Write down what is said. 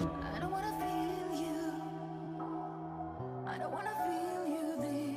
I don't wanna feel you. I don't wanna feel you this.